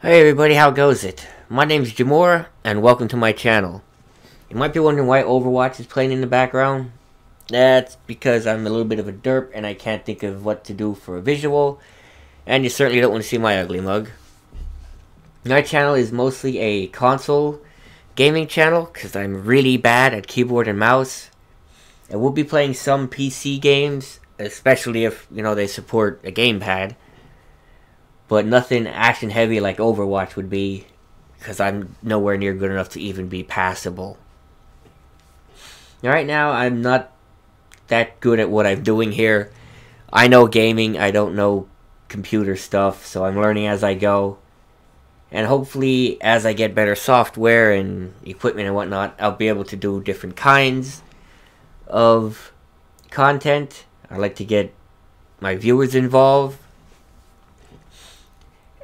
Hey everybody, how goes it? My name's Jimoar, and welcome to my channel. You might be wondering why Overwatch is playing in the background. That's because I'm a little bit of a derp and I can't think of what to do for a visual. And you certainly don't want to see my ugly mug. My channel is mostly a console gaming channel because I'm really bad at keyboard and mouse. I will be playing some PC games, especially if, you know, they support a gamepad but nothing action heavy like Overwatch would be because I'm nowhere near good enough to even be passable. right now, I'm not that good at what I'm doing here. I know gaming, I don't know computer stuff, so I'm learning as I go. And hopefully, as I get better software and equipment and whatnot, I'll be able to do different kinds of content. I like to get my viewers involved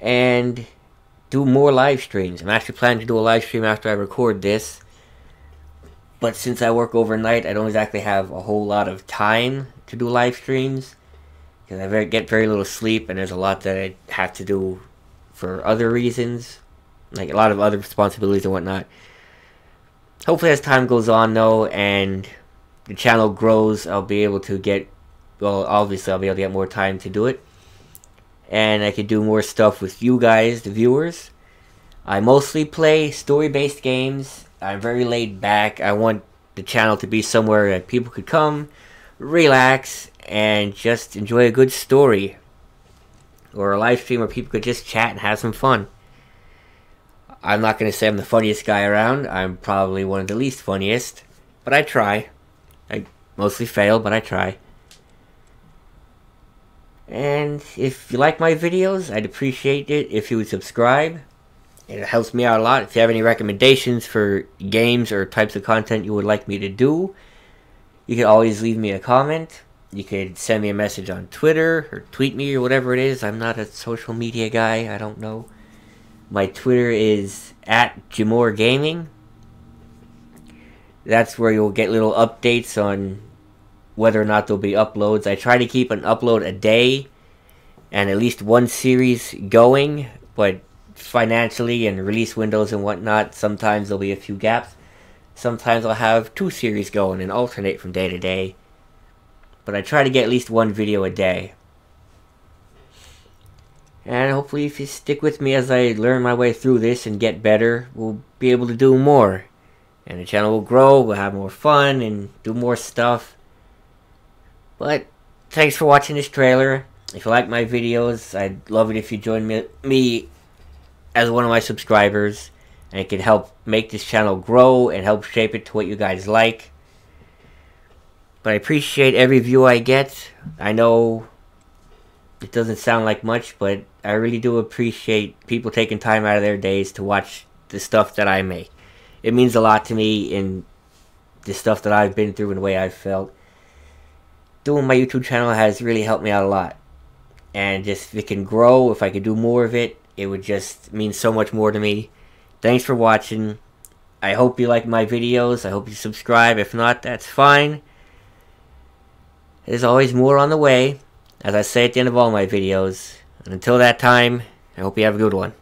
and do more live streams. I'm actually planning to do a live stream after I record this. But since I work overnight, I don't exactly have a whole lot of time to do live streams. Because I very, get very little sleep and there's a lot that I have to do for other reasons. Like a lot of other responsibilities and whatnot. Hopefully as time goes on though and the channel grows, I'll be able to get, well obviously I'll be able to get more time to do it and I could do more stuff with you guys, the viewers. I mostly play story-based games. I'm very laid back. I want the channel to be somewhere that people could come, relax, and just enjoy a good story. Or a live stream where people could just chat and have some fun. I'm not going to say I'm the funniest guy around. I'm probably one of the least funniest. But I try. I mostly fail, but I try. And if you like my videos, I'd appreciate it if you would subscribe. It helps me out a lot. If you have any recommendations for games or types of content you would like me to do, you can always leave me a comment. You could send me a message on Twitter or tweet me or whatever it is. I'm not a social media guy. I don't know. My Twitter is at Jimoar Gaming. That's where you'll get little updates on whether or not there'll be uploads. I try to keep an upload a day and at least one series going, but financially and release windows and whatnot, sometimes there'll be a few gaps. Sometimes I'll have two series going and alternate from day to day. But I try to get at least one video a day. And hopefully if you stick with me as I learn my way through this and get better, we'll be able to do more. And the channel will grow, we'll have more fun and do more stuff. But thanks for watching this trailer. If you like my videos, I'd love it if you join me, me as one of my subscribers. And it can help make this channel grow and help shape it to what you guys like. But I appreciate every view I get. I know it doesn't sound like much, but I really do appreciate people taking time out of their days to watch the stuff that I make. It means a lot to me in the stuff that I've been through and the way I've felt doing my YouTube channel has really helped me out a lot. And just if it can grow, if I could do more of it, it would just mean so much more to me. Thanks for watching. I hope you like my videos. I hope you subscribe. If not, that's fine. There's always more on the way, as I say at the end of all my videos. And until that time, I hope you have a good one.